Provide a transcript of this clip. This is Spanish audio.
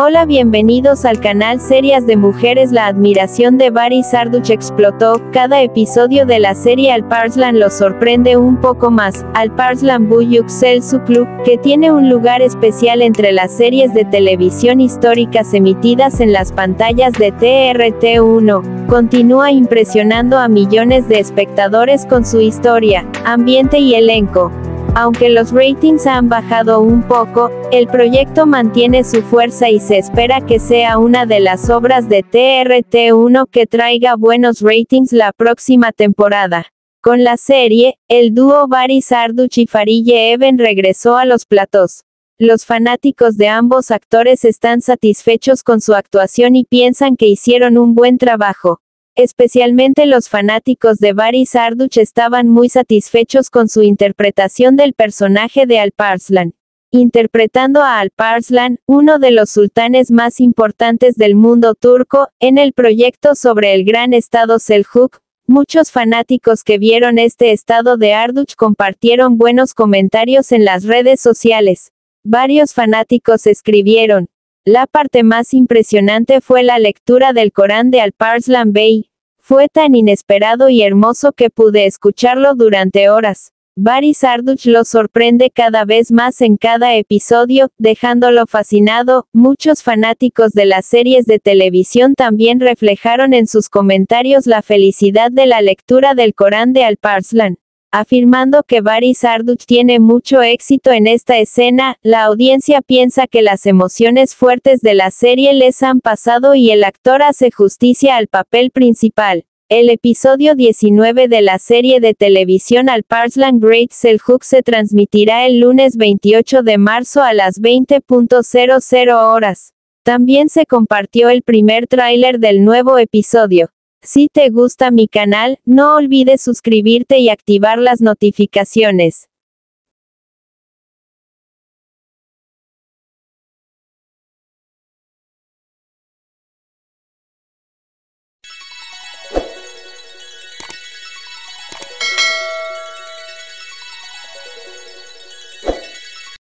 Hola bienvenidos al canal Serias de Mujeres. La admiración de Barry Sarduch explotó, cada episodio de la serie Alparslan los sorprende un poco más, Alparslan Buyuk Sel Club, que tiene un lugar especial entre las series de televisión históricas emitidas en las pantallas de TRT1, continúa impresionando a millones de espectadores con su historia, ambiente y elenco. Aunque los ratings han bajado un poco, el proyecto mantiene su fuerza y se espera que sea una de las obras de TRT1 que traiga buenos ratings la próxima temporada. Con la serie, el dúo Barry Sarduch y Farille Even regresó a los platos. Los fanáticos de ambos actores están satisfechos con su actuación y piensan que hicieron un buen trabajo. Especialmente los fanáticos de Barry Sarduch estaban muy satisfechos con su interpretación del personaje de Alparslan. Interpretando a Alparslan, uno de los sultanes más importantes del mundo turco, en el proyecto sobre el gran estado Seljuk, muchos fanáticos que vieron este estado de Arduch compartieron buenos comentarios en las redes sociales. Varios fanáticos escribieron, la parte más impresionante fue la lectura del Corán de Alparslan Bey, fue tan inesperado y hermoso que pude escucharlo durante horas. Barry Sarduch lo sorprende cada vez más en cada episodio, dejándolo fascinado. Muchos fanáticos de las series de televisión también reflejaron en sus comentarios la felicidad de la lectura del Corán de Alparslan. Afirmando que Barry Sarduch tiene mucho éxito en esta escena, la audiencia piensa que las emociones fuertes de la serie les han pasado y el actor hace justicia al papel principal. El episodio 19 de la serie de televisión Alparslan Great Seljuk se transmitirá el lunes 28 de marzo a las 20.00 horas. También se compartió el primer tráiler del nuevo episodio. Si te gusta mi canal, no olvides suscribirte y activar las notificaciones.